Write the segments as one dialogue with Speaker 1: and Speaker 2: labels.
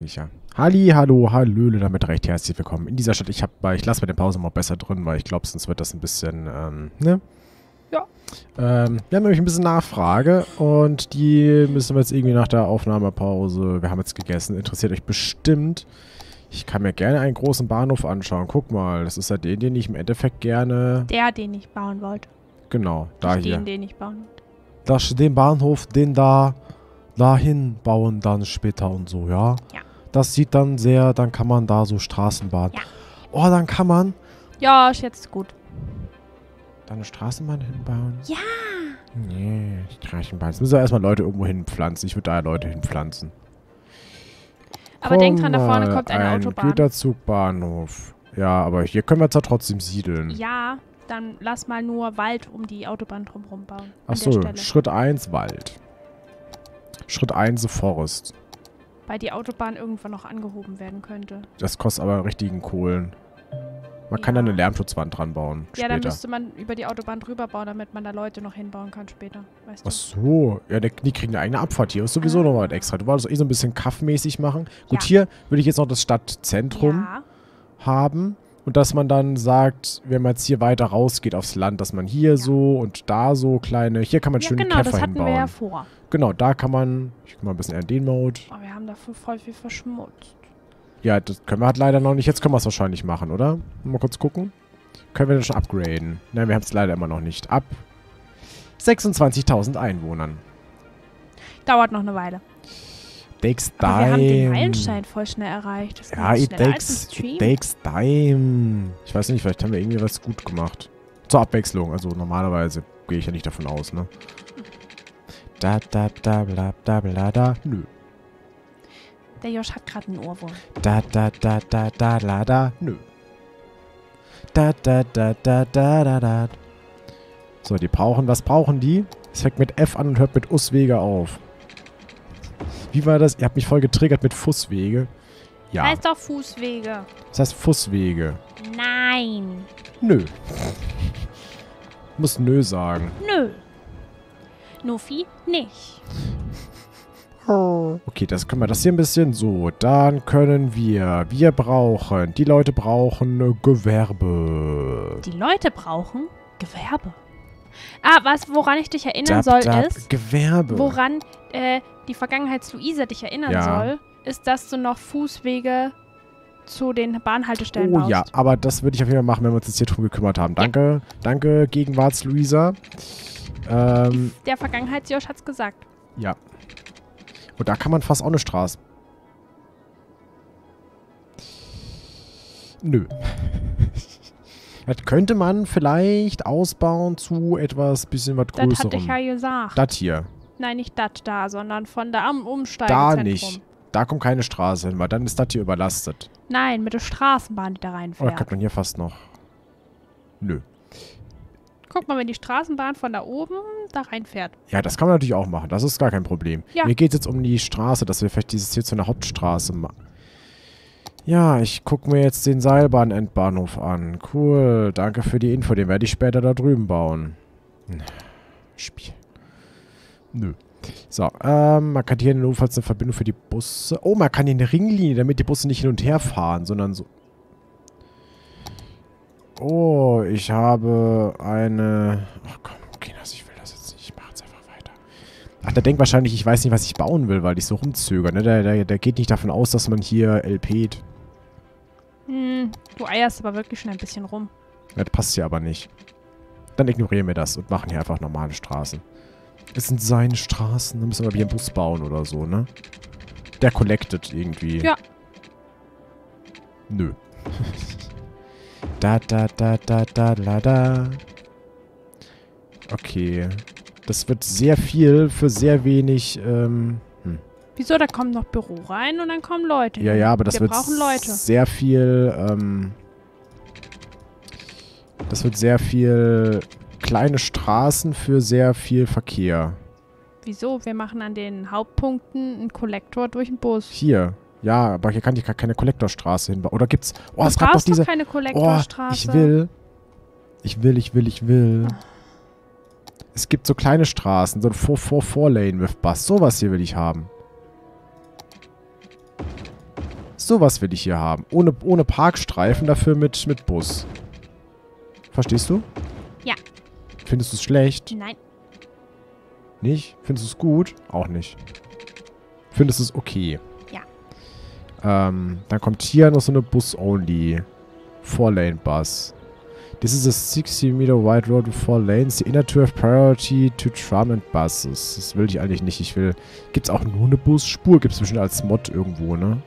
Speaker 1: Sicher. Halli, hallo, hallöle, damit recht herzlich willkommen in dieser Stadt. Ich hab, ich lasse mir den Pause mal besser drin, weil ich glaube, sonst wird das ein bisschen, ähm, ne?
Speaker 2: Ja.
Speaker 1: Ähm, wir haben nämlich ein bisschen Nachfrage und die müssen wir jetzt irgendwie nach der Aufnahmepause, wir haben jetzt gegessen, interessiert euch bestimmt. Ich kann mir gerne einen großen Bahnhof anschauen. Guck mal, das ist ja den, den ich im Endeffekt gerne,
Speaker 2: Der, den ich bauen wollte.
Speaker 1: genau, da
Speaker 2: Nicht
Speaker 1: hier.
Speaker 2: den, den ich bauen wollte.
Speaker 1: Das, den Bahnhof, den da, dahin bauen dann später und so, ja?
Speaker 2: Ja.
Speaker 1: Das sieht dann sehr, dann kann man da so Straßenbahn.
Speaker 2: Ja.
Speaker 1: Oh, dann kann man
Speaker 2: Ja, ist jetzt gut.
Speaker 1: da eine Straßenbahn hinbauen.
Speaker 2: Ja.
Speaker 1: Nee, Straßenbahn. Jetzt müssen wir erstmal Leute irgendwo hinpflanzen. Ich würde da ja Leute hinpflanzen.
Speaker 2: Aber denk dran, da
Speaker 1: Komm
Speaker 2: vorne kommt eine
Speaker 1: ein
Speaker 2: Autobahn.
Speaker 1: Güterzugbahnhof. Ja, aber hier können wir zwar trotzdem siedeln.
Speaker 2: Ja, dann lass mal nur Wald um die Autobahn drumherum bauen.
Speaker 1: Achso. Schritt 1 Wald. Schritt 1 Forest.
Speaker 2: Weil die Autobahn irgendwann noch angehoben werden könnte.
Speaker 1: Das kostet aber richtigen Kohlen. Man kann da
Speaker 2: Ja.
Speaker 1: eine Lärmschutzwand dran bauen.
Speaker 2: Ja, dann
Speaker 1: später.
Speaker 2: müsste man über die Autobahn drüber bauen, damit man da Leute noch hinbauen kann später. Weißt
Speaker 1: Ach
Speaker 2: du?
Speaker 1: so. Ja, die kriegen eine eigene Abfahrt hier. Ist sowieso
Speaker 2: Ah.
Speaker 1: nochmal extra. Du wolltest eh so ein bisschen kaffmäßig machen. Gut,
Speaker 2: Ja.
Speaker 1: hier würde ich jetzt noch das Stadtzentrum
Speaker 2: Ja.
Speaker 1: haben. Und dass man dann sagt, wenn man jetzt hier weiter rausgeht aufs Land, dass man hier
Speaker 2: Ja.
Speaker 1: so und da so kleine. Hier kann man
Speaker 2: ja,
Speaker 1: schön
Speaker 2: genau,
Speaker 1: Käfer
Speaker 2: das hatten
Speaker 1: hinbauen.
Speaker 2: wir ja vor.
Speaker 1: Genau, da kann man. Ich guck mal ein bisschen in den Mode.
Speaker 2: Aber wir haben dafür voll viel verschmutzt.
Speaker 1: Ja, das können wir halt leider noch nicht. Jetzt können wir es wahrscheinlich machen, oder? Mal kurz gucken. Können wir das schon upgraden? Nein, wir haben es leider immer noch nicht. Ab 26.000 Einwohnern.
Speaker 2: Dauert noch eine Weile.
Speaker 1: Takes
Speaker 2: Aber wir haben den
Speaker 1: time.
Speaker 2: Meilenstein voll schnell erreicht. Das
Speaker 1: Ja, it takes, it takes time. Ich weiß nicht, vielleicht haben wir irgendwie was gut gemacht. Zur Abwechslung. Also normalerweise gehe ich ja nicht davon aus, ne? Da, da, da, bla, da, bla, da. Nö.
Speaker 2: Der Josh hat gerade einen Ohrwurm.
Speaker 1: Da, da, da, da, da, la, da. Nö. Da, da, da, da, da, da, da. So, die brauchen, was brauchen die? Es fängt mit F an und hört mit Uswege auf. Wie war das? Ihr habt mich voll getriggert mit Fußwege. Ja,
Speaker 2: Heißt doch Fußwege.
Speaker 1: das heißt Fußwege.
Speaker 2: Nein.
Speaker 1: Nö. Muss nö sagen.
Speaker 2: Nö. Nufi nicht.
Speaker 1: Okay, das können wir das hier ein bisschen so. Dann können wir, wir brauchen, die Leute brauchen Gewerbe.
Speaker 2: Die Leute brauchen Gewerbe. Ah, was, woran ich dich erinnern
Speaker 1: Dab,
Speaker 2: soll,
Speaker 1: dab,
Speaker 2: ist,
Speaker 1: Gewerbe.
Speaker 2: woran äh, die Vergangenheits-Luisa dich erinnern
Speaker 1: Ja.
Speaker 2: soll, ist, dass du noch Fußwege zu den Bahnhaltestellen
Speaker 1: Oh
Speaker 2: baust.
Speaker 1: ja, aber das würde ich auf jeden Fall machen, wenn wir uns jetzt hier drum gekümmert haben. Danke, danke, Gegenwarts-Luisa. Ähm,
Speaker 2: Der Vergangenheits-Josh hat's gesagt.
Speaker 1: ja. Und da kann man fast auch eine Straße. Nö. Das könnte man vielleicht ausbauen zu etwas bisschen was
Speaker 2: Das hatte ich
Speaker 1: Größerem.
Speaker 2: ja gesagt.
Speaker 1: Das hier.
Speaker 2: Nein, nicht das da, sondern von da am
Speaker 1: Da
Speaker 2: Umsteigezentrum.
Speaker 1: nicht. Da kommt keine Straße hin, weil dann ist das hier überlastet.
Speaker 2: Nein, mit der Straßenbahn, die da reinfährt.
Speaker 1: könnte man hier fast noch... Nö.
Speaker 2: Guck mal, wenn die Straßenbahn von da oben da reinfährt.
Speaker 1: Ja, das kann man natürlich auch machen. Das ist gar kein Problem.
Speaker 2: Ja.
Speaker 1: Mir geht es jetzt um die Straße, dass wir vielleicht dieses hier zu einer Hauptstraße machen. Ja, ich gucke mir jetzt den Seilbahnendbahnhof an. Cool, danke für die Info. Den werde ich später da drüben bauen. Hm, Spiel. Nö. So, ähm, man kann hier notfalls eine Verbindung für die Busse. Oh, man kann hier eine Ringlinie, damit die Busse nicht hin und her fahren, sondern so. Oh, ich habe eine. Ach komm, okay, das, ich will das jetzt nicht. Ich mache jetzt einfach weiter. Ach, der denkt wahrscheinlich, ich weiß nicht, was ich bauen will, weil ich so rumzögere. Ne? Der, der, der geht nicht davon aus, dass man hier LP't.
Speaker 2: Hm, du eierst aber wirklich schon ein bisschen rum.
Speaker 1: Das passt hier aber nicht. Dann ignorieren wir das und machen hier einfach normale Straßen. Es sind seine Straßen, dann müssen wir hier einen Bus bauen oder so, ne? Der collected irgendwie.
Speaker 2: Ja.
Speaker 1: Nö. da, da, da, da, da, la, da. Okay. Das wird sehr viel für sehr wenig, ähm, hm.
Speaker 2: Wieso? Da kommt noch Büro rein und dann kommen Leute.
Speaker 1: Ja, ja, aber das
Speaker 2: Wir
Speaker 1: wird
Speaker 2: brauchen Leute.
Speaker 1: sehr viel, ähm, das wird sehr viel kleine Straßen für sehr viel Verkehr.
Speaker 2: Wieso? Wir machen an den Hauptpunkten einen Kollektor durch den Bus.
Speaker 1: Hier. Ja, aber hier kann ich gar keine Kollektorstraße hinbauen. Oder gibt's, oh,
Speaker 2: du
Speaker 1: es gab doch diese,
Speaker 2: doch keine
Speaker 1: oh,
Speaker 2: Kollektorstraße.
Speaker 1: ich will, ich will, ich will, ich will. Es gibt so kleine Straßen, so ein 4-4-4-Lane with Bus. Sowas hier will ich haben. Sowas will ich hier haben. Ohne, ohne Parkstreifen, dafür mit, mit Bus. Verstehst du? Findest du es schlecht?
Speaker 2: Nein.
Speaker 1: Nicht? Findest du es gut? Auch nicht. Findest du es okay?
Speaker 2: Ja.
Speaker 1: Ähm, dann kommt hier noch so eine Bus-Only. Four-Lane-Bus. This is a 60 meter wide road with four lanes. The inner to have priority to tram and buses. Das will ich eigentlich nicht. Ich will... Gibt's auch nur eine Busspur? Gibt's bestimmt als Mod irgendwo, ne?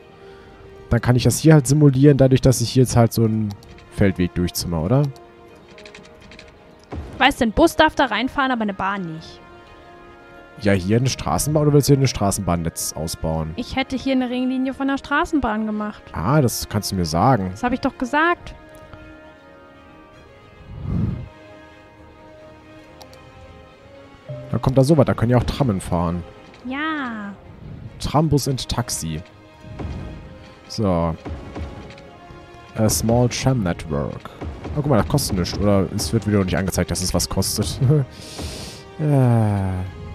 Speaker 1: Dann kann ich das hier halt simulieren, dadurch, dass ich hier jetzt halt so einen Feldweg durchzimmer, oder?
Speaker 2: Weißt du, ein Bus darf da reinfahren, aber eine Bahn nicht.
Speaker 1: Ja, hier eine Straßenbahn oder willst du hier ein Straßenbahnnetz ausbauen?
Speaker 2: Ich hätte hier eine Ringlinie von der Straßenbahn gemacht.
Speaker 1: Ah, das kannst du mir sagen.
Speaker 2: Das habe ich doch gesagt.
Speaker 1: Da kommt da so weit, da können ja auch Trammen fahren.
Speaker 2: Ja.
Speaker 1: Trambus und Taxi. So. A small tram network. Oh, guck mal, das kostet nichts. Oder es wird wieder nicht angezeigt, dass es was kostet. äh.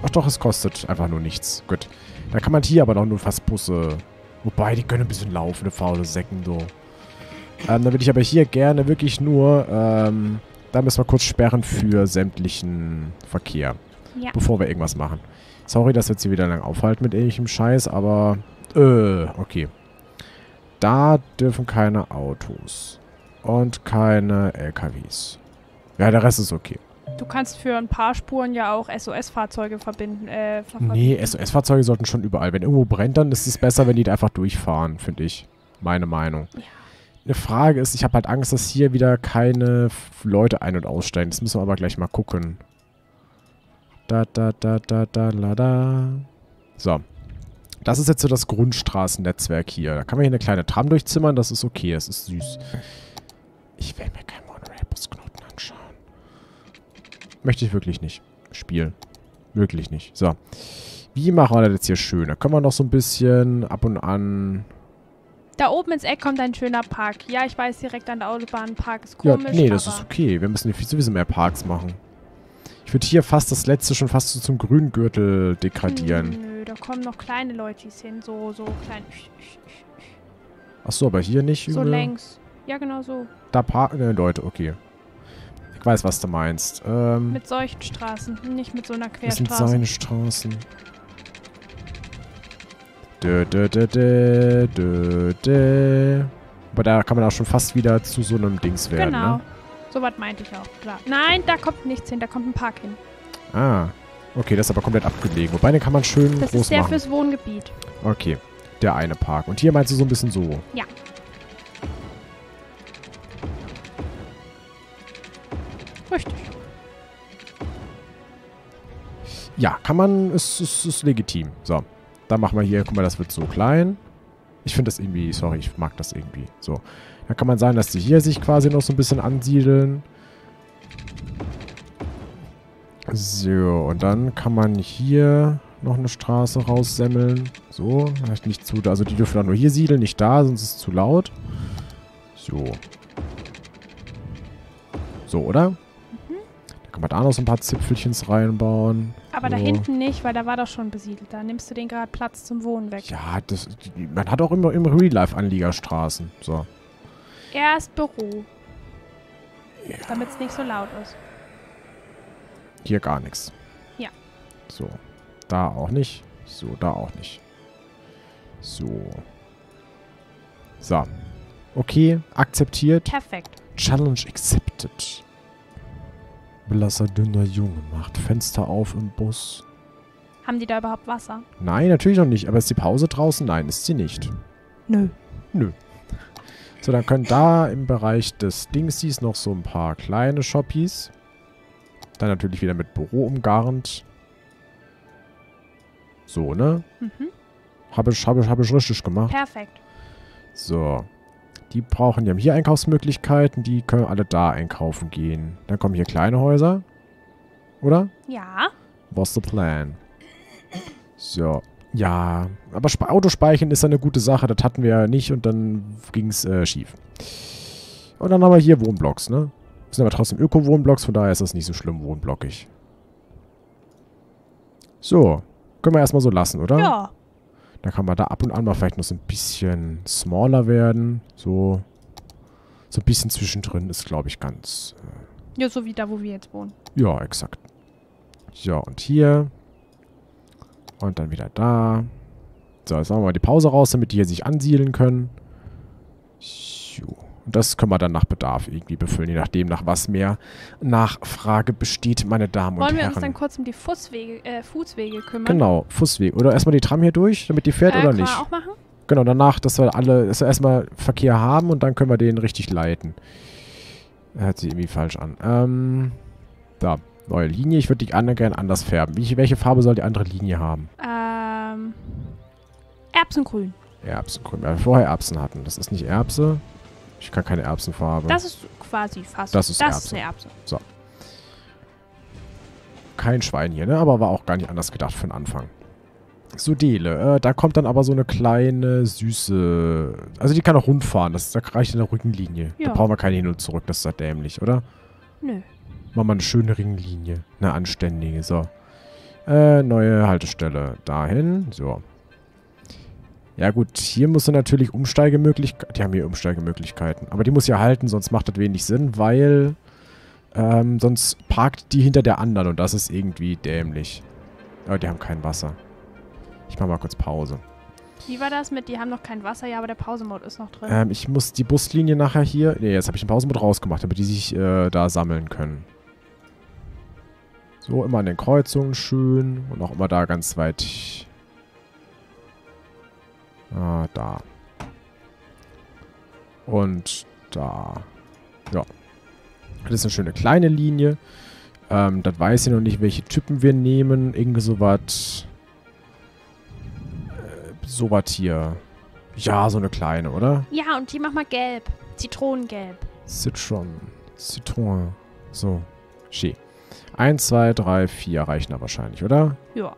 Speaker 1: Ach doch, es kostet einfach nur nichts. Gut. Da kann man hier aber noch nur fast Busse. Wobei, die können ein bisschen laufen, eine faule Säcken, so. Ähm, dann würde ich aber hier gerne wirklich nur, ähm, da müssen wir kurz sperren für sämtlichen Verkehr
Speaker 2: Ja.
Speaker 1: bevor wir irgendwas machen. Sorry, dass wir jetzt hier wieder lang aufhalten mit ähnlichem Scheiß, aber äh, okay. Da dürfen keine Autos und keine LKWs. Ja, der Rest ist okay.
Speaker 2: Du kannst für ein paar Spuren ja auch SOS-Fahrzeuge verbinden. Äh,
Speaker 1: Nee, SOS-Fahrzeuge sollten schon überall. Wenn irgendwo brennt, dann ist es besser, wenn die da einfach durchfahren, finde ich. Meine Meinung.
Speaker 2: Ja.
Speaker 1: Eine Frage ist, ich habe halt Angst, dass hier wieder keine Leute ein- und aussteigen. Das müssen wir aber gleich mal gucken. Da, da, da, da, da, la, da. So. Das ist jetzt so das Grundstraßennetzwerk hier. Da kann man hier eine kleine Tram durchzimmern, das ist okay, das ist süß. Ich will mir keinen Monorail-Busknoten anschauen. Möchte ich wirklich nicht. Spiel. Wirklich nicht. So. Wie machen wir das jetzt hier schön? Da können wir noch so ein bisschen ab und an...
Speaker 2: Da oben ins Eck kommt ein schöner Park. Ja, ich weiß, direkt an der Autobahn. Park ist
Speaker 1: Ja,
Speaker 2: komisch.
Speaker 1: nee, das ist okay. Wir müssen hier sowieso mehr Parks machen. Ich würde hier fast das letzte schon fast so zum Grüngürtel degradieren.
Speaker 2: Nö, da kommen noch kleine Leute hin. So, so klein.
Speaker 1: Achso, aber hier nicht.
Speaker 2: So
Speaker 1: Junge.
Speaker 2: längs. Ja, genau so.
Speaker 1: Da parken äh, Leute, okay. Ich weiß, was du meinst. Ähm,
Speaker 2: Mit solchen Straßen, nicht mit so einer
Speaker 1: das sind
Speaker 2: Querstraße.
Speaker 1: seine Straßen. Dö, dö, dö, dö, dö, dö. Aber da kann man auch schon fast wieder zu so einem Dings werden,
Speaker 2: Genau.
Speaker 1: ne?
Speaker 2: So was meinte ich auch. Klar. Nein, da kommt nichts hin. Da kommt ein Park hin.
Speaker 1: Ah. Okay, das ist aber komplett abgelegen. Wobei, den kann man schön
Speaker 2: Das
Speaker 1: groß
Speaker 2: ist der
Speaker 1: machen.
Speaker 2: fürs Wohngebiet.
Speaker 1: Okay, der eine Park. Und hier meinst du so ein bisschen so?
Speaker 2: Ja. Richtig.
Speaker 1: Ja, kann man, ist, ist, ist legitim. So, dann machen wir hier, guck mal, das wird so klein. Ich finde das irgendwie, sorry, ich mag das irgendwie. So, dann kann man sagen, dass die hier sich quasi noch so ein bisschen ansiedeln. So, und dann kann man hier noch eine Straße raussemmeln. So, vielleicht nicht zu, also die dürfen dann nur hier siedeln, nicht da, sonst ist es zu laut. So. So, oder? Da kann man da noch so ein paar Zipfelchens reinbauen.
Speaker 2: Aber da
Speaker 1: So.
Speaker 2: hinten nicht, weil da war doch schon besiedelt. Da nimmst du den gerade Platz zum Wohnen weg.
Speaker 1: Ja, das, man hat auch immer im Real Life Anliegerstraßen. So.
Speaker 2: Erst Büro,
Speaker 1: Ja.
Speaker 2: damit es nicht so laut ist.
Speaker 1: Hier gar nichts.
Speaker 2: Ja.
Speaker 1: So. Da auch nicht. So, da auch nicht. So. So. Okay, akzeptiert.
Speaker 2: Perfekt.
Speaker 1: Challenge accepted. Blasser dünner Junge macht Fenster auf im Bus.
Speaker 2: Haben die da überhaupt Wasser?
Speaker 1: Nein, natürlich noch nicht. Aber ist die Pause draußen? Nein, ist sie nicht.
Speaker 2: Nö.
Speaker 1: So, dann können da im Bereich des Dingsies noch so ein paar kleine Shoppies. Dann natürlich wieder mit Büro umgarnt. So, ne?
Speaker 2: Mhm.
Speaker 1: Habe ich, habe ich, habe ich richtig gemacht.
Speaker 2: Perfekt.
Speaker 1: So. Die brauchen, die haben hier Einkaufsmöglichkeiten, die können alle da einkaufen gehen. Dann kommen hier kleine Häuser. Oder?
Speaker 2: Ja.
Speaker 1: What's the plan? So. Ja, aber Sp Autospeichern ist ja eine gute Sache. Das hatten wir ja nicht und dann ging es äh, schief. Und dann haben wir hier Wohnblocks, ne? Das sind aber trotzdem Öko-Wohnblocks, von daher ist das nicht so schlimm wohnblockig. So. Können wir erstmal so lassen, oder?
Speaker 2: Ja.
Speaker 1: Da kann man da ab und an mal vielleicht noch so ein bisschen smaller werden. So, so ein bisschen zwischendrin ist, glaube ich, ganz... Äh,
Speaker 2: Ja, so wie da, wo wir jetzt wohnen.
Speaker 1: ja, exakt. Ja, und hier. Und dann wieder da. So, jetzt machen wir mal die Pause raus, damit die hier sich ansiedeln können. So. Und das können wir dann nach Bedarf irgendwie befüllen, je nachdem, nach was mehr Nachfrage besteht, meine Damen
Speaker 2: Wollen
Speaker 1: und
Speaker 2: wir
Speaker 1: Herren.
Speaker 2: uns dann kurz um die Fußwege, äh, Fußwege kümmern?
Speaker 1: genau, Fußweg. Oder erstmal die Tram hier durch, damit die fährt
Speaker 2: äh,
Speaker 1: oder
Speaker 2: kann
Speaker 1: nicht?
Speaker 2: man auch machen?
Speaker 1: Genau, danach, dass wir alle, dass wir erstmal Verkehr haben und dann können wir den richtig leiten. Hört sich irgendwie falsch an. Ähm, da, neue Linie. Ich würde die andere gerne anders färben. Wie, welche Farbe soll die andere Linie haben?
Speaker 2: Ähm, Erbsengrün.
Speaker 1: Erbsengrün, weil wir vorher Erbsen hatten. Das ist nicht Erbse. Ich kann keine Erbsenfarbe.
Speaker 2: Das ist quasi fast.
Speaker 1: Das ist
Speaker 2: das
Speaker 1: Erbse.
Speaker 2: ist eine Erbse.
Speaker 1: Kein Schwein hier, ne? Aber war auch gar nicht anders gedacht für den Anfang. Sudele, äh, da kommt dann aber so eine kleine, süße... Also die kann auch rund fahren. Das, da reicht eine Rückenlinie. Da
Speaker 2: Ja.
Speaker 1: brauchen wir keine hin und zurück. Das ist ja dämlich, oder?
Speaker 2: Nö.
Speaker 1: Machen wir eine schöne Ringlinie. Eine anständige. So. Äh, neue Haltestelle. Dahin. So. Ja gut, hier muss er natürlich Umsteigemöglichkeiten... Die haben hier Umsteigemöglichkeiten. Aber die muss ja halten, sonst macht das wenig Sinn, weil... Ähm, sonst parkt die hinter der anderen und das ist irgendwie dämlich. Aber die haben kein Wasser. Ich mach mal kurz Pause.
Speaker 2: Wie war das mit, die haben noch kein Wasser, ja, aber der Pausemod ist noch drin.
Speaker 1: Ähm, ich muss die Buslinie nachher hier... Ne, jetzt habe ich den Pausenmod rausgemacht, damit die sich äh, da sammeln können. So, immer an den Kreuzungen schön. Und auch immer da ganz weit... Ah, da. Und da. Ja. Das ist eine schöne kleine Linie. Ähm, das weiß ich noch nicht, welche Typen wir nehmen. Irgendwie sowas... Äh, sowas hier. Ja, so eine kleine, oder?
Speaker 2: ja, und die mach mal gelb. Zitronengelb.
Speaker 1: Citron. Citron. So. Schön. Eins, zwei, drei, vier reichen da wahrscheinlich, oder?
Speaker 2: Ja.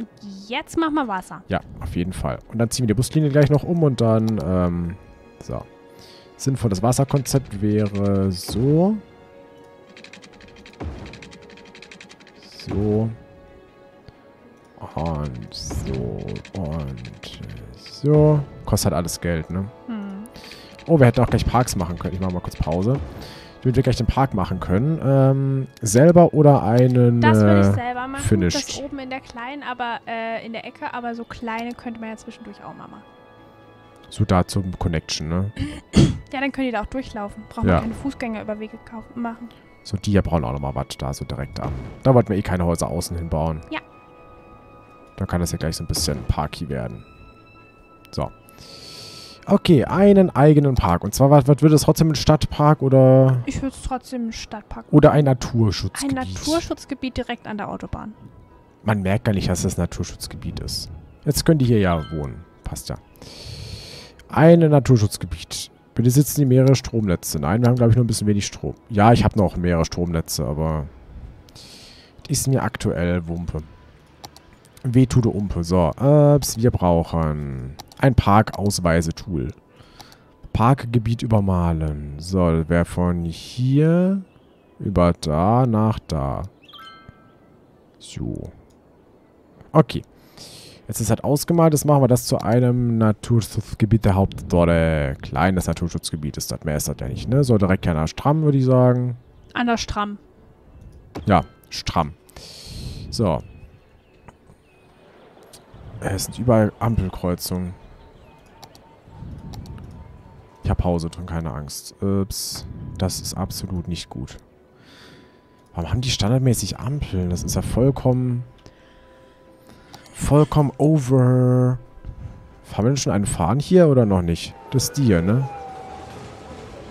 Speaker 2: Und jetzt mach mal Wasser.
Speaker 1: Ja, auf jeden Fall. Und dann ziehen wir die Buslinie gleich noch um und dann, ähm, so. Sinnvolles Wasserkonzept wäre so. So. Und so. Und so. Kostet halt alles Geld, ne?
Speaker 2: Hm.
Speaker 1: Oh, wir hätten auch gleich Parks machen können. Ich mache mal kurz Pause. Damit wir gleich den Park machen können. Ähm, selber oder einen.
Speaker 2: Das würde ich selber machen.
Speaker 1: finished.
Speaker 2: Das oben in der kleinen, aber äh, in der Ecke, aber so kleine könnte man ja zwischendurch auch mal machen.
Speaker 1: so da zum Connection, ne?
Speaker 2: Ja, dann können die da auch durchlaufen. Brauchen
Speaker 1: Ja.
Speaker 2: wir keine Fußgängerüberwege machen.
Speaker 1: So, die hier brauchen auch nochmal was da, so direkt an. Da wollten wir eh keine Häuser außen hin bauen.
Speaker 2: Ja.
Speaker 1: Dann kann das ja gleich so ein bisschen parky werden. So. Okay, einen eigenen Park. Und zwar, was, was wird es trotzdem ein Stadtpark oder,
Speaker 2: Ich würde es trotzdem ein Stadtpark
Speaker 1: oder ein
Speaker 2: Ein
Speaker 1: Naturschutzgebiet?
Speaker 2: Naturschutzgebiet direkt an der Autobahn.
Speaker 1: Man merkt gar nicht, dass das Naturschutzgebiet ist. Jetzt können die hier ja wohnen. Passt ja. Ein Naturschutzgebiet. Bitte sitzen die mehrere Stromnetze. Nein, wir haben, glaube ich, nur ein bisschen wenig Strom. Ja, ich habe noch mehrere Stromnetze, aber das ist mir aktuell Wumpe. Weh tut der Umpe. So, ups, wir brauchen ein Parkausweisetool. Parkgebiet übermalen. So, das wäre von hier über da nach da. So. Okay. Jetzt ist halt ausgemalt, jetzt machen wir das zu einem Naturschutzgebiet der Hauptdorre. Kleines Naturschutzgebiet ist das, mehr ist das ja nicht, ne? So direkt keiner stramm, würde ich sagen.
Speaker 2: An der Stramm.
Speaker 1: Ja, stramm. So. Es sind überall Ampelkreuzungen. Ich habe Pause drin, keine Angst. Ups. Das ist absolut nicht gut. Warum haben die standardmäßig Ampeln? Das ist ja vollkommen... Vollkommen over... Haben wir denn schon einen Fahren hier oder noch nicht? Das ist die hier, ne?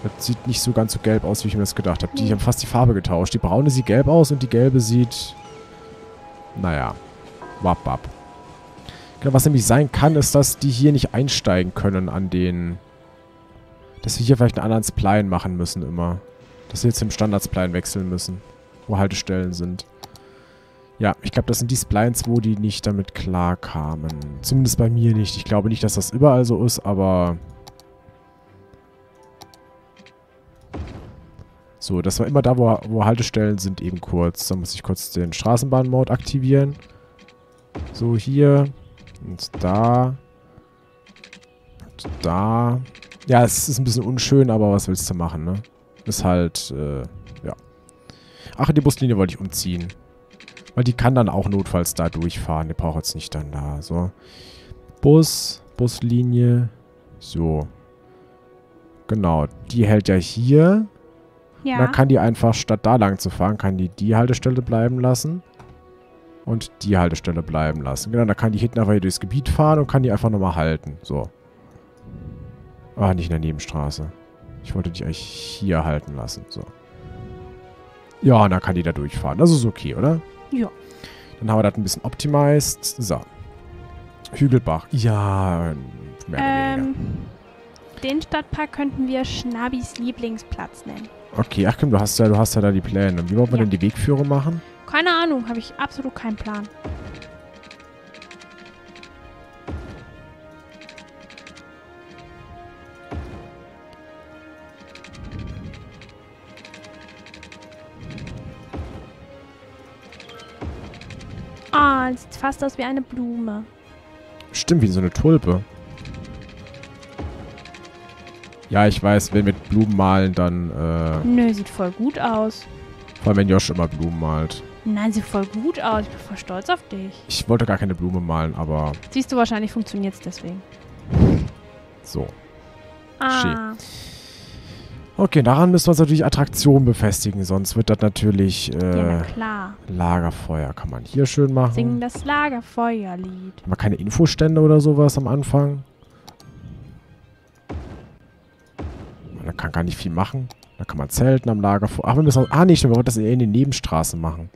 Speaker 1: Das sieht nicht so ganz so gelb aus, wie ich mir das gedacht habe. Die
Speaker 2: Nee.
Speaker 1: haben fast die Farbe getauscht. Die braune sieht gelb aus und die gelbe sieht... Naja. Wap, wap. Genau, was nämlich sein kann, ist, dass die hier nicht einsteigen können an den... Dass wir hier vielleicht einen anderen Spline machen müssen immer. Dass wir jetzt zum Standard-Spline wechseln müssen. Wo Haltestellen sind. Ja, ich glaube, das sind die Splines, wo die nicht damit klarkamen. Zumindest bei mir nicht. Ich glaube nicht, dass das überall so ist, aber... So, das war immer da, wo, wo Haltestellen sind, eben kurz. Da muss ich kurz den Straßenbahn-Mode aktivieren. So, hier. Und da. Und da. Ja, es ist ein bisschen unschön, aber was willst du machen, ne? Ist halt, äh, ja. Ach, die Buslinie wollte ich umziehen. Weil die kann dann auch notfalls da durchfahren. Die braucht jetzt nicht dann da. So. Bus, Buslinie. So. Genau. Die hält ja hier.
Speaker 2: Ja.
Speaker 1: Dann kann die einfach, statt da lang zu fahren, kann die die Haltestelle bleiben lassen. Und die Haltestelle bleiben lassen. Genau, dann kann die hinten einfach hier durchs Gebiet fahren und kann die einfach nochmal halten. So. Ah, nicht in der Nebenstraße. Ich wollte die eigentlich hier halten lassen. So. Ja, und dann kann die da durchfahren. Das ist okay, oder?
Speaker 2: Ja.
Speaker 1: Dann haben wir das ein bisschen optimized. So. Hügelbach. Ja, mehr oder weniger.
Speaker 2: ähm, den Stadtpark könnten wir Schnabis Lieblingsplatz nennen.
Speaker 1: Okay, ach komm, du hast ja, du hast ja da die Pläne. Wie wollen wir
Speaker 2: Ja.
Speaker 1: denn die Wegführung machen?
Speaker 2: Keine Ahnung, habe ich absolut keinen Plan. Ah, sieht fast aus wie eine Blume.
Speaker 1: Stimmt, wie so eine Tulpe. Ja, ich weiß, wenn mit Blumen malen, dann, äh,
Speaker 2: Nö, sieht voll gut aus.
Speaker 1: vor allem wenn Josh immer Blumen malt.
Speaker 2: Nein, sieht voll gut aus. Ich bin voll stolz auf dich.
Speaker 1: Ich wollte gar keine Blume malen, aber
Speaker 2: Siehst du, wahrscheinlich funktioniert es deswegen.
Speaker 1: so.
Speaker 2: Ah,
Speaker 1: Okay, daran müssen wir uns natürlich Attraktionen befestigen, sonst wird das natürlich,
Speaker 2: ja, na
Speaker 1: äh,
Speaker 2: klar.
Speaker 1: Lagerfeuer kann man hier schön machen.
Speaker 2: Singen das Lagerfeuerlied.
Speaker 1: Haben wir keine Infostände oder sowas am Anfang? Man kann gar nicht viel machen. Da kann man zelten am Lagerfeuer. Ach, wir müssen auch, Ah, nee, stimmt, wir wollten das eher in den Nebenstraßen machen.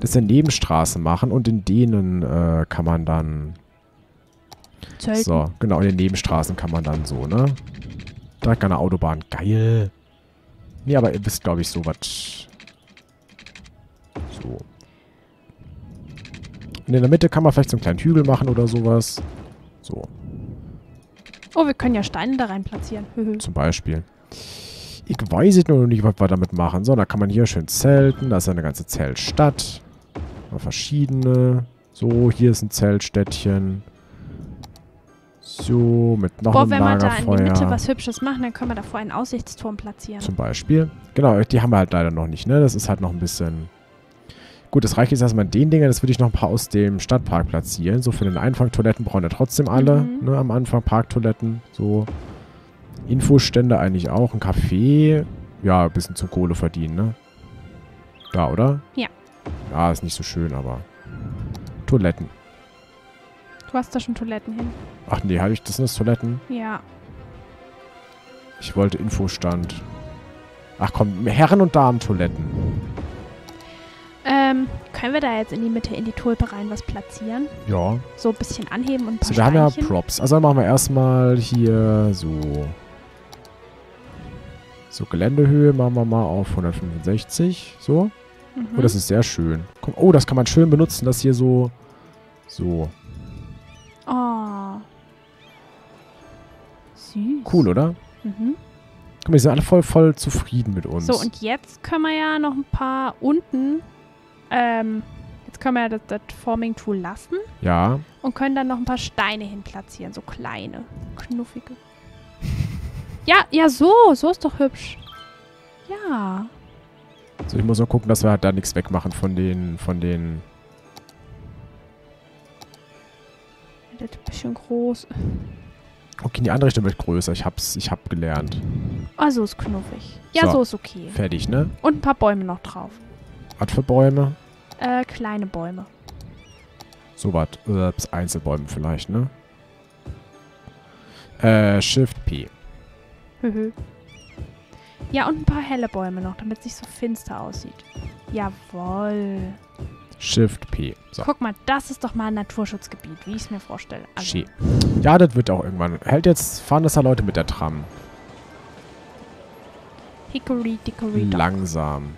Speaker 1: Das in Nebenstraßen machen und in denen äh, kann man dann...
Speaker 2: Zelten.
Speaker 1: So, genau, in den Nebenstraßen kann man dann so, ne? Direkt an der Autobahn. Geil. Nee, aber ihr wisst, glaube ich, so was... So. Und in der Mitte kann man vielleicht so einen kleinen Hügel machen oder sowas. So,
Speaker 2: Oh, wir können ja Steine da rein platzieren.
Speaker 1: Zum Beispiel. Ich weiß jetzt nur noch nicht, was wir damit machen. So, da kann man hier schön zelten. Da ist eine ganze Zeltstadt. Mal verschiedene. So, hier ist ein Zeltstädtchen. So, mit noch
Speaker 2: Boah,
Speaker 1: einem
Speaker 2: wenn wir da in die Mitte was Hübsches machen, dann können wir davor einen Aussichtsturm platzieren.
Speaker 1: Zum Beispiel. Genau, die haben wir halt leider noch nicht, ne? Das ist halt noch ein bisschen... Gut, das reicht jetzt erstmal in den Dingern. Das würde ich noch ein paar aus dem Stadtpark platzieren. So für den Einfangtoiletten brauchen wir trotzdem alle,
Speaker 2: Mhm.
Speaker 1: ne? Am Anfang Parktoiletten. So. Infostände eigentlich auch. Ein Café. Ja, ein bisschen zum Kohle verdienen, ne? Da, oder?
Speaker 2: Ja.
Speaker 1: Ja, ist nicht so schön, aber... Toiletten.
Speaker 2: Du hast da schon Toiletten hin.
Speaker 1: Ach nee, habe ich das sind das Toiletten?
Speaker 2: Ja.
Speaker 1: Ich wollte Infostand. Ach komm, Herren- und Damen-Toiletten.
Speaker 2: Ähm, können wir da jetzt in die Mitte in die Tulpe rein was platzieren?
Speaker 1: Ja.
Speaker 2: So ein bisschen anheben und ein paar
Speaker 1: So, wir haben ja? Props. Also dann machen wir erstmal hier so. So, Geländehöhe machen wir mal auf 165. So.
Speaker 2: Mhm.
Speaker 1: Oh, das ist sehr schön. Guck, oh, das kann man schön benutzen, das hier so. So.
Speaker 2: Oh. Süß.
Speaker 1: Cool, oder?
Speaker 2: Mhm.
Speaker 1: Guck mal, die sind alle voll, voll zufrieden mit uns.
Speaker 2: So, und jetzt können wir ja noch ein paar unten. Ähm, jetzt können wir ja das, das Forming Tool lassen
Speaker 1: ja.
Speaker 2: und können dann noch ein paar Steine hin platzieren. So kleine, knuffige. ja, ja, so. So ist doch hübsch. Ja.
Speaker 1: So, ich muss nur gucken, dass wir halt da nichts wegmachen von den, von den.
Speaker 2: Das ist ein bisschen groß.
Speaker 1: Okay, in die andere Richtung wird größer. Ich hab's, ich hab gelernt.
Speaker 2: Ah, so ist knuffig. Ja,
Speaker 1: So.
Speaker 2: so ist okay.
Speaker 1: Fertig, ne?
Speaker 2: Und ein paar Bäume noch drauf.
Speaker 1: Was für Bäume?
Speaker 2: Äh, kleine Bäume.
Speaker 1: So was. Ups, Einzelbäume vielleicht, ne? Äh, Shift P.
Speaker 2: Höhö. Ja, und ein paar helle Bäume noch, damit es nicht so finster aussieht. Jawoll.
Speaker 1: Shift P. So.
Speaker 2: Guck mal, das ist doch mal ein Naturschutzgebiet, wie ich es mir vorstelle. Also.
Speaker 1: Ja, das wird auch irgendwann. Hält jetzt, fahren das da Leute mit der Tram.
Speaker 2: Hickory Dickory Dock.
Speaker 1: Langsam.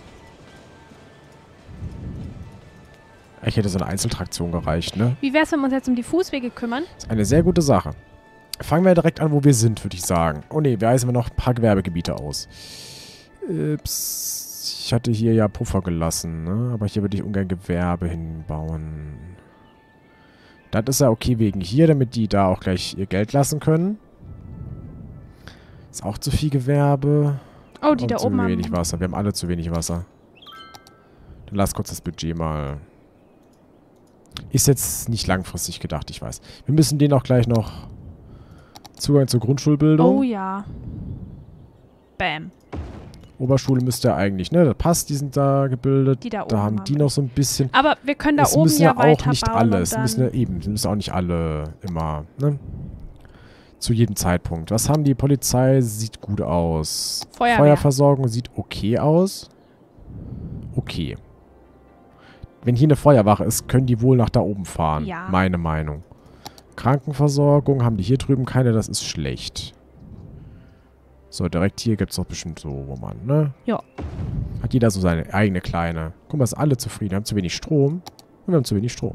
Speaker 1: Ich hätte so eine Einzeltraktion gereicht, ne?
Speaker 2: Wie wär's, wenn wir uns jetzt um die Fußwege kümmern?
Speaker 1: Ist eine sehr gute Sache. Fangen wir direkt an, wo wir sind, würde ich sagen. Oh ne, wir weisen wir noch ein paar Gewerbegebiete aus. Ups, ich hatte hier ja Puffer gelassen, ne? Aber hier würde ich ungern Gewerbe hinbauen. Das ist ja okay wegen hier, damit die da auch gleich ihr Geld lassen können. Ist auch zu viel Gewerbe.
Speaker 2: Oh, die
Speaker 1: und
Speaker 2: da
Speaker 1: zu
Speaker 2: oben
Speaker 1: wenig
Speaker 2: haben...
Speaker 1: Wasser. Wir haben alle zu wenig Wasser. Dann lass kurz das Budget mal. Ist jetzt nicht langfristig gedacht, ich weiß. Wir müssen denen auch gleich noch Zugang zur Grundschulbildung.
Speaker 2: Oh ja. Bam.
Speaker 1: Oberschule müsste ja eigentlich, ne? Das passt, die sind da gebildet.
Speaker 2: Die da oben
Speaker 1: Da haben die noch so ein bisschen.
Speaker 2: Aber wir können da
Speaker 1: es
Speaker 2: oben
Speaker 1: müssen
Speaker 2: ja,
Speaker 1: ja auch nicht alle. Es müssen ja eben, es müssen auch nicht alle immer, ne? Zu jedem Zeitpunkt. Was haben die Polizei? Sieht gut aus.
Speaker 2: Feuerwehr.
Speaker 1: Feuerversorgung sieht okay aus. Okay. Wenn hier eine Feuerwache ist, können die wohl nach da oben fahren.
Speaker 2: Ja.
Speaker 1: Meine Meinung. Krankenversorgung haben die hier drüben keine, das ist schlecht. So, direkt hier gibt es doch bestimmt so, wo man, ne?
Speaker 2: Ja.
Speaker 1: Hat jeder so seine eigene kleine. Guck mal, sind alle zufrieden. Wir haben zu wenig Strom. Und wir haben zu wenig Strom.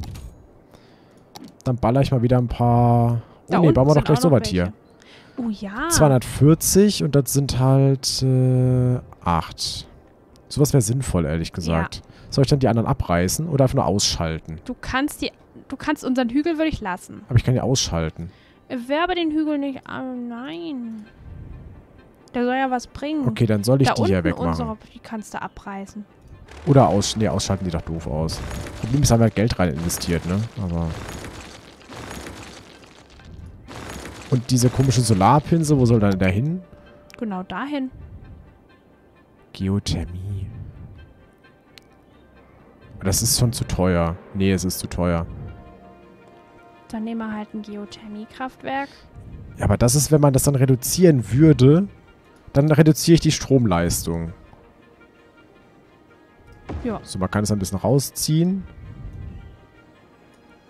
Speaker 1: Dann baller ich mal wieder ein paar...
Speaker 2: Da
Speaker 1: oh nee,
Speaker 2: unten
Speaker 1: bauen wir doch gleich so was hier.
Speaker 2: Oh ja.
Speaker 1: 240 und das sind halt äh, 8. Sowas wäre sinnvoll, ehrlich gesagt. Soll ich dann die anderen abreißen oder einfach nur ausschalten?
Speaker 2: Du kannst die... Du kannst unseren Hügel würde ich lassen.
Speaker 1: Aber ich kann die ausschalten.
Speaker 2: Werbe den Hügel nicht... Oh nein. Der soll ja was bringen.
Speaker 1: Okay, dann soll ich
Speaker 2: da
Speaker 1: die hier wegmachen.
Speaker 2: unsere... Die kannst du abreißen.
Speaker 1: Oder aus, nee, ausschalten die doch doof aus. Problem ist, haben wir halt Geld rein investiert, ne? Aber... Und diese komische Solarpinsel, wo soll dann der hin?
Speaker 2: Genau dahin.
Speaker 1: Geothermie. Das ist schon zu teuer. Nee, es ist zu teuer.
Speaker 2: Dann nehmen wir halt ein Geothermiekraftwerk.
Speaker 1: Ja, aber das ist, wenn man das dann reduzieren würde, dann reduziere ich die Stromleistung.
Speaker 2: Ja.
Speaker 1: So, man kann es ein bisschen rausziehen.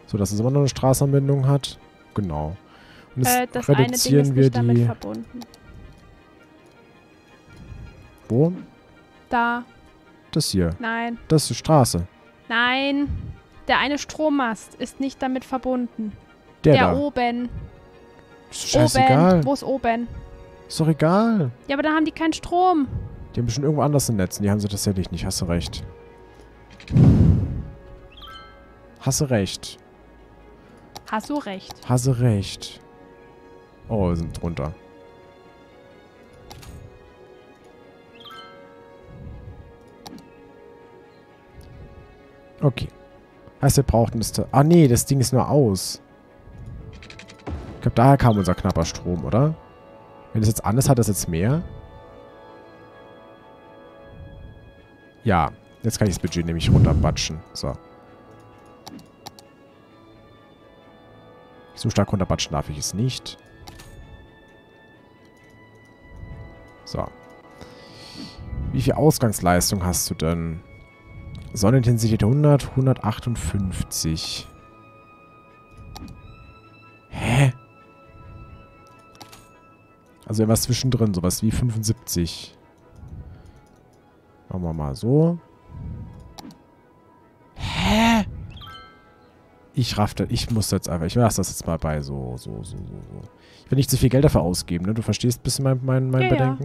Speaker 1: So, dass es immer noch eine Straßenanbindung hat. Genau. Und jetzt
Speaker 2: Äh, das
Speaker 1: reduzieren wir die...
Speaker 2: verbunden.
Speaker 1: Wo?
Speaker 2: Da.
Speaker 1: Das hier.
Speaker 2: Nein.
Speaker 1: Das ist die Straße.
Speaker 2: Nein. Der eine Strommast ist nicht damit verbunden.
Speaker 1: Der,
Speaker 2: Der,
Speaker 1: da.
Speaker 2: oben.
Speaker 1: Ist scheißegal.
Speaker 2: Oben. Wo ist oben?
Speaker 1: Ist doch egal.
Speaker 2: Ja, aber da haben die keinen Strom.
Speaker 1: Die haben bestimmt irgendwo anders ein Netz. Die haben sie tatsächlich nicht. Hast du recht. Hast du recht.
Speaker 2: Hast du recht.
Speaker 1: Hast du recht. Oh, wir sind drunter. Okay. Heißt, wir brauchten das... Ah, nee, das Ding ist nur aus. Ich glaube, daher kam unser knapper Strom, oder? Wenn es jetzt an ist, hat das jetzt mehr? Ja. Jetzt kann ich das Budget nämlich runterbatschen. So. So stark runterbatschen darf ich es nicht. So. Wie viel Ausgangsleistung hast du denn? Sonnenintensität 100, 158. Hä? Also irgendwas zwischendrin, sowas wie 75. Machen wir mal so. Hä? Ich raff das. Ich muss jetzt einfach. Ich lasse das jetzt mal bei so, so, so, so, so. Ich will nicht zu viel Geld dafür ausgeben, ne? Du verstehst ein bisschen mein, mein, mein
Speaker 2: Ja, ja.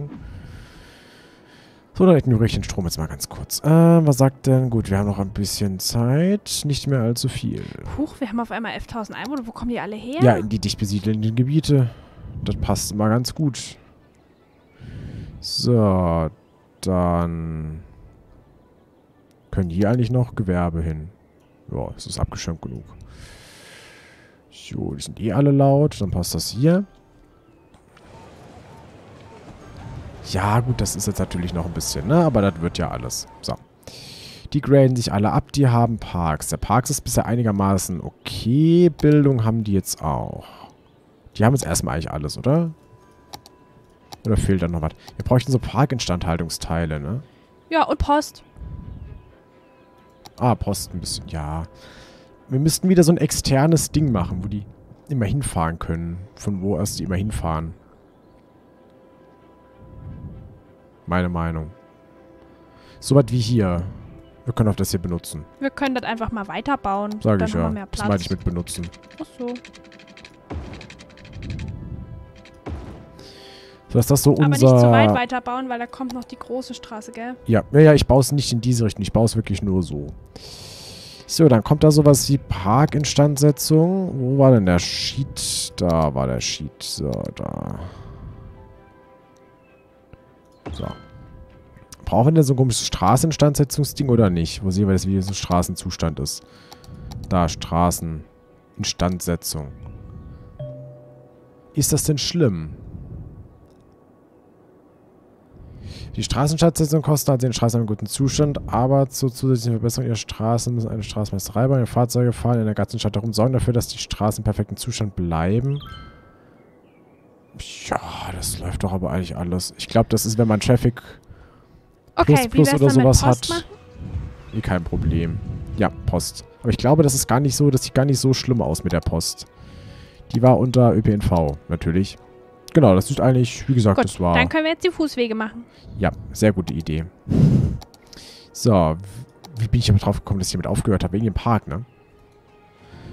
Speaker 1: So, dann ignoriere ich den Strom jetzt mal ganz kurz. Äh, was sagt denn? Gut, wir haben noch ein bisschen Zeit. Nicht mehr allzu viel.
Speaker 2: Huch, wir haben auf einmal 11.000 Einwohner. Wo kommen die alle her?
Speaker 1: Ja, in die dicht besiedelten Gebiete. Das passt immer ganz gut. So, dann können hier eigentlich noch Gewerbe hin. Ja, es ist abgeschirmt genug. So, die sind eh alle laut. Dann passt das hier. Ja, gut, das ist jetzt natürlich noch ein bisschen, ne? Aber das wird ja alles. So. Die graden sich alle ab, die haben Parks. Der Parks ist bisher einigermaßen okay. Bildung haben die jetzt auch. Die haben jetzt erstmal eigentlich alles, oder? Oder fehlt da noch was? Wir bräuchten so Parkinstandhaltungsteile, ne?
Speaker 2: Ja, und Post.
Speaker 1: Ah, Post ein bisschen, ja. Wir müssten wieder so ein externes Ding machen, wo die immer hinfahren können. Von wo aus die immer hinfahren. Meine Meinung. So was wie hier. Wir können auf das hier benutzen.
Speaker 2: Wir können das einfach mal weiterbauen.
Speaker 1: Sag
Speaker 2: Dann
Speaker 1: ich ja. Das meine ich mit benutzen.
Speaker 2: Ach so.
Speaker 1: So, dass das so
Speaker 2: Aber
Speaker 1: unser...
Speaker 2: nicht zu weit weiterbauen, weil da kommt noch die große Straße, gell?
Speaker 1: Ja, ja, ja, ich baue es nicht in diese Richtung. Ich baue es wirklich nur so. So, dann kommt da sowas wie Parkinstandsetzung. Wo war denn der Sheet? Da war der Sheet. So, da. So. Brauchen wir denn so ein komisches Straßeninstandsetzungsding oder nicht? Wo sehen wir das, wie so Straßenzustand ist? Da, Straßeninstandsetzung. Ist das denn schlimm? Die Straßenstandsetzung kostet halt den Straßen einen guten Zustand, aber zur zusätzlichen Verbesserung ihrer Straßen müssen eine Straßenmeisterei bauen. Fahrzeuge fahren in der ganzen Stadt herum, sorgen dafür, dass die Straßen in perfektem Zustand bleiben. Ja, das läuft doch aber eigentlich alles. Ich glaube, das ist, wenn man Traffic
Speaker 2: Okay,
Speaker 1: Plus, Plus oder sowas hat.
Speaker 2: machen?
Speaker 1: Eh kein Problem. Ja, Post. Aber ich glaube, das ist gar nicht so, das sieht gar nicht so schlimm aus mit der Post. Die war unter ÖPNV, natürlich. Genau, das sieht eigentlich, wie gesagt,
Speaker 2: Gut,
Speaker 1: das war...
Speaker 2: dann können wir jetzt die Fußwege machen.
Speaker 1: Ja, sehr gute Idee. So, wie bin ich aber drauf gekommen, dass ich damit aufgehört habe? Wegen dem Park, ne?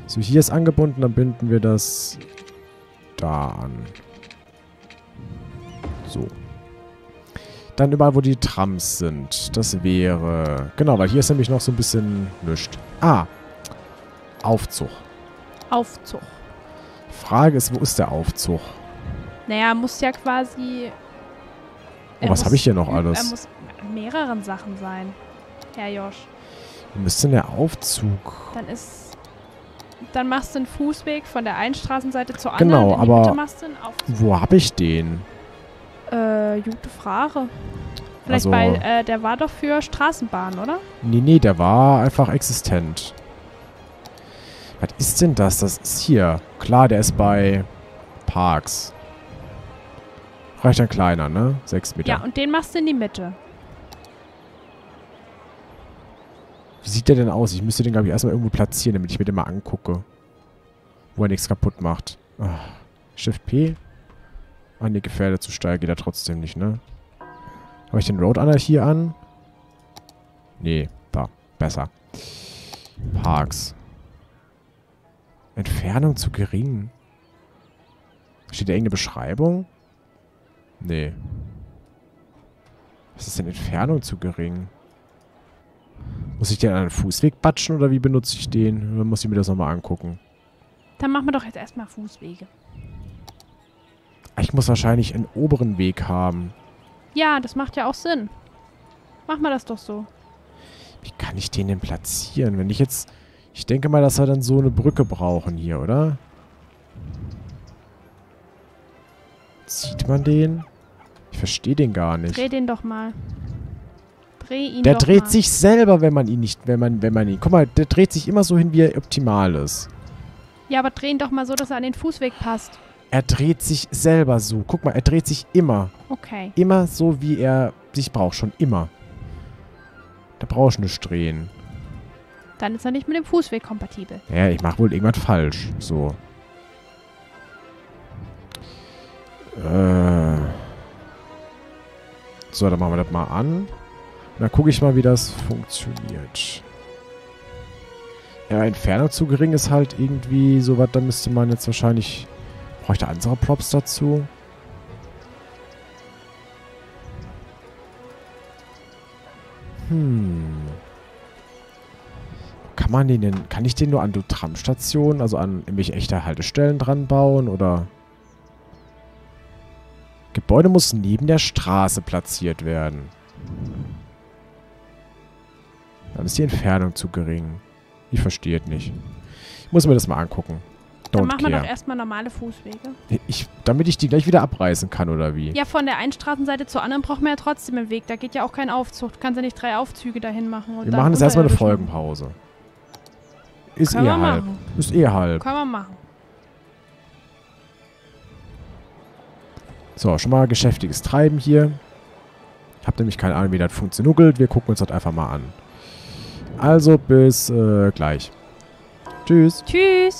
Speaker 1: So, hier ist angebunden, dann binden wir das da an. So. Dann überall, wo die Trams sind. Das wäre... Genau, weil hier ist nämlich noch so ein bisschen nichts. Ah, Aufzug.
Speaker 2: Aufzug.
Speaker 1: Frage ist, wo ist der Aufzug?
Speaker 2: Naja, muss ja quasi...
Speaker 1: Oh, was habe ich hier noch alles?
Speaker 2: Er muss mehreren Sachen sein, Herr Josch.
Speaker 1: Wo müsste denn der Aufzug?
Speaker 2: Dann ist... Dann machst du einen Fußweg von der einen Straßenseite zur anderen.
Speaker 1: Genau,
Speaker 2: in die
Speaker 1: aber-
Speaker 2: Mitte machst du einen Aufzug.
Speaker 1: Wo habe ich den?
Speaker 2: Äh, gute Frage. Vielleicht
Speaker 1: Also-
Speaker 2: bei, äh, der war doch für Straßenbahn, oder?
Speaker 1: Nee, nee, der war einfach existent. Was ist denn das? Das ist hier. Klar, der ist bei Parks. Reicht ein kleiner, ne? Sechs Meter.
Speaker 2: Ja, und den machst du in die Mitte.
Speaker 1: Wie sieht der denn aus? Ich müsste den, glaube ich, erstmal irgendwo platzieren, damit ich mir den mal angucke. Wo er nichts kaputt macht. Ah, Shift P. Ah, ne, gefährdet zu steil geht er trotzdem nicht, ne? Habe ich den Road Anarchie an? Nee, da. Besser. Parks. Entfernung zu gering. Steht da irgendeine Beschreibung? Nee. Was ist denn Entfernung zu gering? Muss ich den an einen Fußweg batschen oder wie benutze ich den? Oder muss ich mir das nochmal angucken?
Speaker 2: Dann machen wir doch jetzt erstmal Fußwege.
Speaker 1: Ich muss wahrscheinlich einen oberen Weg haben.
Speaker 2: Ja, das macht ja auch Sinn. Machen wir das doch so.
Speaker 1: Wie kann ich den denn platzieren? Wenn ich jetzt... Ich denke mal, dass wir dann so eine Brücke brauchen hier, oder? Sieht man den? Ich verstehe den gar nicht.
Speaker 2: Dreh den doch mal. Dreh ihn
Speaker 1: Der
Speaker 2: doch
Speaker 1: dreht
Speaker 2: mal.
Speaker 1: sich selber, wenn man ihn nicht... Wenn man, wenn man ihn... Guck mal, der dreht sich immer so hin, wie er optimal ist.
Speaker 2: Ja, aber dreh ihn doch mal so, dass er an den Fußweg passt.
Speaker 1: Er dreht sich selber so. Guck mal, er dreht sich immer.
Speaker 2: Okay.
Speaker 1: Immer so, wie er sich braucht. Schon immer. Da brauchst du nicht drehen.
Speaker 2: Dann ist er nicht mit dem Fußweg kompatibel.
Speaker 1: Ja, ich mache wohl irgendwas falsch. So. Äh. So, dann machen wir das mal an. Und dann gucke ich mal, wie das funktioniert. Ja, Entfernung zu gering ist halt irgendwie so was, da müsste man jetzt wahrscheinlich... Brauche ich da andere Props dazu? Hm. Kann man den denn, kann ich den nur an so Tramstationen, also an irgendwelche echte Haltestellen dran bauen oder? Gebäude muss neben der Straße platziert werden. Dann ist die Entfernung zu gering. Ich verstehe es nicht. Ich muss mir das mal angucken.
Speaker 2: Dann
Speaker 1: Don't
Speaker 2: machen wir
Speaker 1: care.
Speaker 2: doch erstmal normale Fußwege.
Speaker 1: Ich, damit ich die gleich wieder abreißen kann, oder wie?
Speaker 2: Ja, von der einen Straßenseite zur anderen braucht man ja trotzdem einen Weg. Da geht ja auch kein Aufzug. Du kannst ja nicht drei Aufzüge dahin machen. Und
Speaker 1: Wir
Speaker 2: dann
Speaker 1: machen jetzt erstmal eine
Speaker 2: machen.
Speaker 1: Folgenpause. Ist
Speaker 2: Können
Speaker 1: eh
Speaker 2: wir
Speaker 1: halb.
Speaker 2: machen.
Speaker 1: Ist eh halb.
Speaker 2: Können wir machen.
Speaker 1: So, schon mal geschäftiges Treiben hier. Ich habe nämlich keine Ahnung, wie das funktioniert. Wir gucken uns das einfach mal an. Also bis äh, gleich. Tschüss.
Speaker 2: Tschüss.